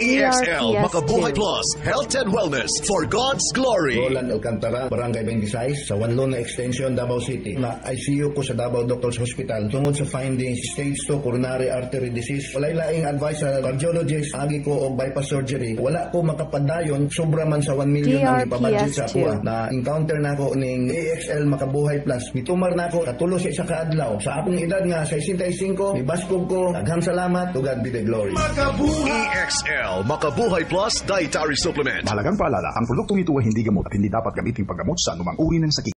EXL PRPS2. Makabuhay Plus Health and Wellness for God's glory. Roland Alcantara, Barangay 26, sa Wanlona Extension, Davao City. Na ICU ko sa Davao Doctors Hospital. Tungod sa findings, stage 2 coronary artery disease. Walay laing advice sa cardiologist, agi ko og bypass surgery. Wala ko makapadayon, sobra man sa 1 million ang ipabudget sa TRPS2. kuha. Na encounter na ko ning AXL Makabuhay Plus. Nitumar na ko, katulo sa isa ka adlaw. Sa akong edad nga, 65, nibaskog ko. Daghang salamat, to God be the glory. EXL Makabuhay Plus Dietary Supplement. Mahalagang paalala, ang produktong ito ay hindi gamot at hindi dapat gamitin paggamot sa anumang uri ng sakit.